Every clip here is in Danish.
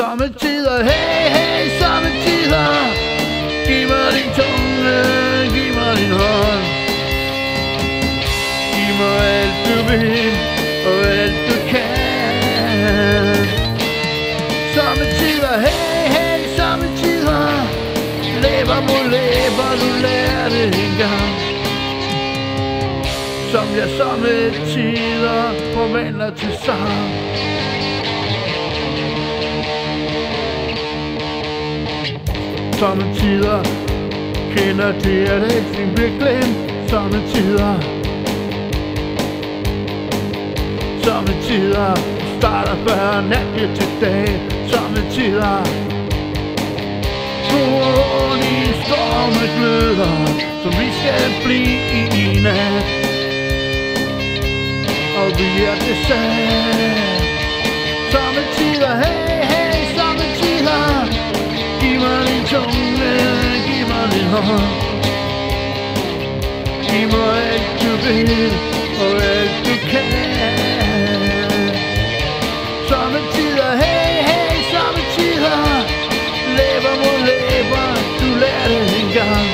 Sommetider, hey, hey, sommetider Giv mig din tunge, giv mig din hånd. Giv mig alt du vil, og alt du kan. Sommetider, hey, hey, sommetider Læber mod læber, du lærer det engang. Som jeg sommetider forvandler til sang. Somme tider kender det, at alting bliver glemt Somme tider Somme tider starter før nat bliver til dag. Somme tider Troen i storme gløder Som vi skal blive i nat Og vi er det sand Somme tider, hey, mig Giv mig alt du vil, og alt du kan. Sommetider, hey, hey, sommetider. Læber mod læber, du lærte engang.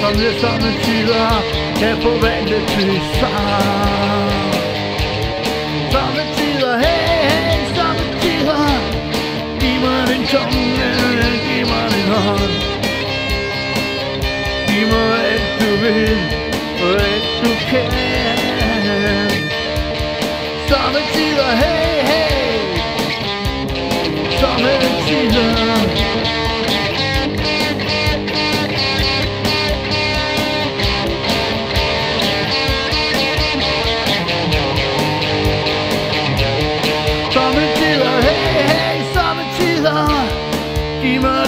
Som jeg sommetider kan forvandle til sang. Mig din hånd Giv mig alt du vil,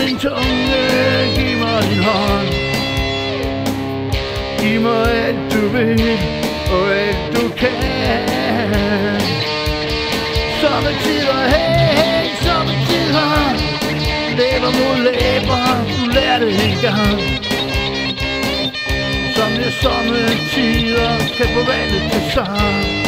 Giv tunge, giv mig din hånd. Giv mig alt du vil, og alt du kan. Somme tider, hey, hey, somme tider Læber mod læber, du lærte engang Som jeg somme tider kan forvandle til sang.